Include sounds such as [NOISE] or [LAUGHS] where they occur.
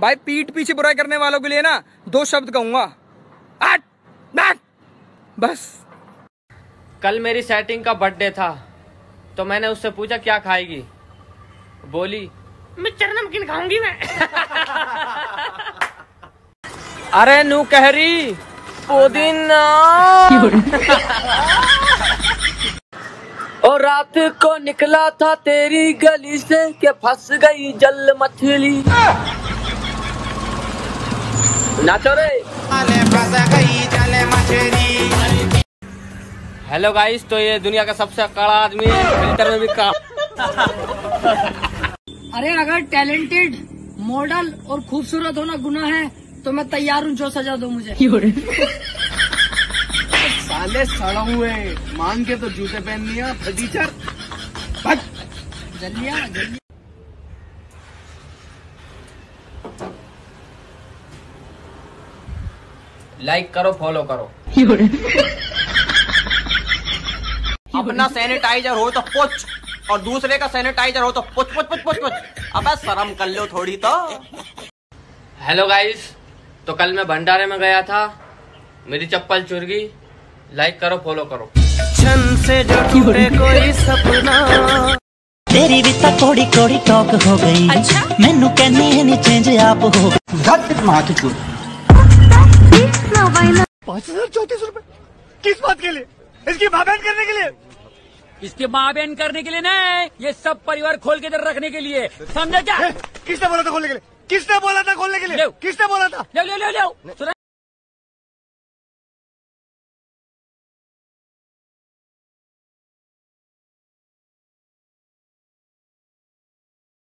भाई पीठ पीछे बुराई करने वालों के लिए ना दो शब्द कहूँगा। नाट बस। कल मेरी सेटिंग का बर्थडे था तो मैंने उससे पूछा क्या खाएगी? बोली मिक्सर नमकीन खाऊँगी मैं। अरे नू कह रही पुदीना। और रात को निकला था तेरी गली से के फंस गई जल मछली। नाचो रे। हेलो गाइस तो ये दुनिया का सबसे कड़ा आदमी है फ़िल्टर में भी का [LAUGHS] अरे अगर टैलेंटेड मॉडल और खूबसूरत होना गुना है तो मैं तैयार हूँ जो सजा दो मुझे। [LAUGHS] साले सड़ा हुए मांग के तो जूते पहन लिया फटीचर जल्दिया जल्दी लाइक करो फॉलो करो। अपना सैनिटाइजर हो तो पुच और दूसरे का सैनिटाइजर हो तो पुच पुच पुच पुच पुच अब शर्म कर लो थोड़ी तो। हेलो गाइस तो कल मैं भंडारे में गया था मेरी चप्पल चुर गई। लाइक करो फॉलो करो। छन से जो टूटे कोई सपना। तेरी भी थोड़ी थोड़ी टॉक हो गई। अच्छा? मैनू कहनी है नी चेंज आप हो। गई बहन करने के लिए। इसके माबेन करने के लिए नहीं ये सब परिवार खोल के इधर रखने के लिए। समझा क्या? किसने बोला था खोलने के लिए? किसने बोला था खोलने के लिए? किसने बोला था? ले ले ले ले।